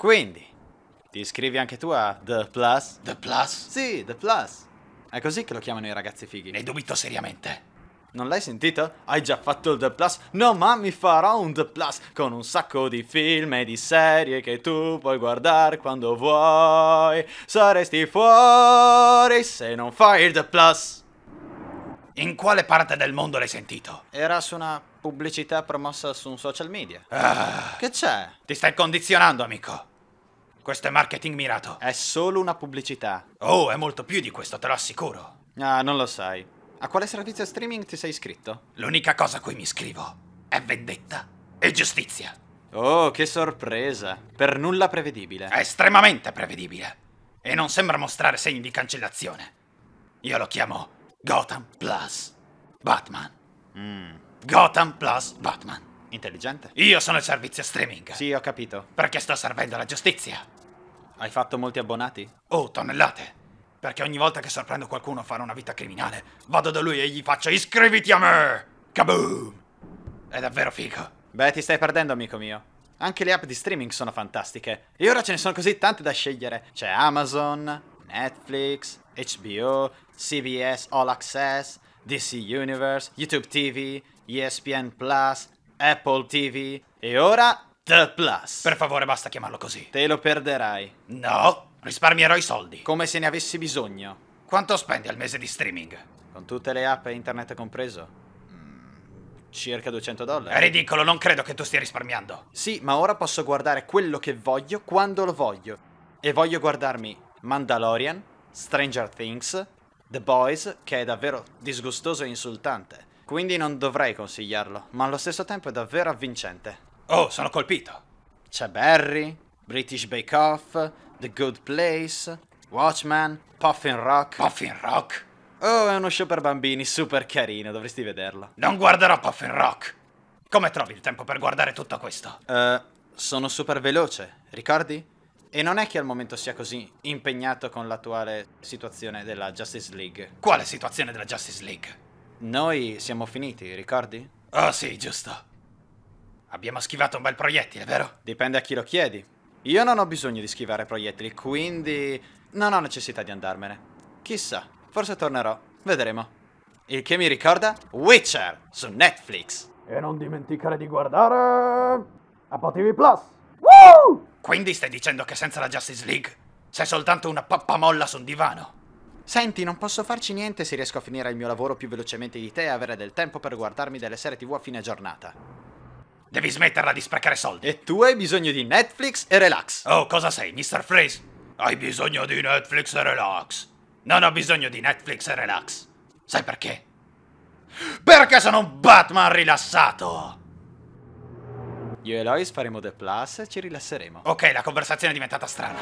Quindi, ti iscrivi anche tu a The Plus? The Plus? Sì, The Plus. È così che lo chiamano i ragazzi fighi. Ne dubito seriamente. Non l'hai sentito? Hai già fatto il The Plus? No, ma mi farò un The Plus con un sacco di film e di serie che tu puoi guardare quando vuoi. Saresti fuori se non fai il The Plus. In quale parte del mondo l'hai sentito? Era su una pubblicità promossa su un social media. Ah, Che c'è? ti stai condizionando, amico. Questo è marketing mirato. È solo una pubblicità. Oh, è molto più di questo, te lo assicuro. Ah, non lo sai. A quale servizio streaming ti sei iscritto? L'unica cosa a cui mi iscrivo è vendetta e giustizia. Oh, che sorpresa. Per nulla prevedibile. È estremamente prevedibile. E non sembra mostrare segni di cancellazione. Io lo chiamo Gotham Plus Batman. Mm, Gotham Plus Batman. Intelligente. Io sono il servizio streaming. Sì, ho capito. Perché sto servendo la giustizia. Hai fatto molti abbonati? Oh, tonnellate. Perché ogni volta che sorprendo qualcuno a fare una vita criminale, vado da lui e gli faccio iscriviti a me! Kaboom! È davvero figo. Beh, ti stai perdendo, amico mio. Anche le app di streaming sono fantastiche. E ora ce ne sono così tante da scegliere. C'è Amazon, Netflix, HBO, CBS All Access, DC Universe, YouTube TV, ESPN Plus, Apple TV e ora The Plus. Per favore, basta chiamarlo così. Te lo perderai. No, risparmierò i soldi. Come se ne avessi bisogno. Quanto spendi al mese di streaming? Con tutte le app e internet compreso. mm, circa 200 È dollari. ridicolo, non credo che tu stia risparmiando. Sì, ma ora posso guardare quello che voglio quando lo voglio. E voglio guardarmi Mandalorian, Stranger Things, The Boys, che è davvero disgustoso e insultante. Quindi non dovrei consigliarlo, ma allo stesso tempo è davvero avvincente. Oh, sono colpito. C'è Barry, British Bake Off, The Good Place, Watchman, Puffin Rock. Puffin Rock? Oh, è uno show per bambini super carino, dovresti vederlo. Non guarderò Puffin Rock. Come trovi il tempo per guardare tutto questo? Eh, sono super veloce, ricordi? E non è che al momento sia così impegnato con l'attuale situazione della Justice League. Quale situazione della Justice League? Noi siamo finiti, ricordi? Oh sì, giusto. Abbiamo schivato un bel proiettile, vero? Dipende a chi lo chiedi. Io non ho bisogno di schivare proiettili, quindi non ho necessità di andarmene. Chissà, forse tornerò, vedremo. Il che mi ricorda Witcher su Netflix. E non dimenticare di guardare Apple TV Plus. Quindi stai dicendo che senza la Justice League sei soltanto una pappamolla su un divano? Senti, non posso farci niente se riesco a finire il mio lavoro più velocemente di te e avere del tempo per guardarmi delle serie TV a fine giornata. Devi smetterla di sprecare soldi. E tu hai bisogno di Netflix e relax. Oh, cosa sei, Mr. Freeze? Hai bisogno di Netflix e relax. Non ho bisogno di Netflix e relax. Sai perché? Perché sono un Batman rilassato! Io e Lois faremo The Plus e ci rilasseremo. Ok, la conversazione è diventata strana.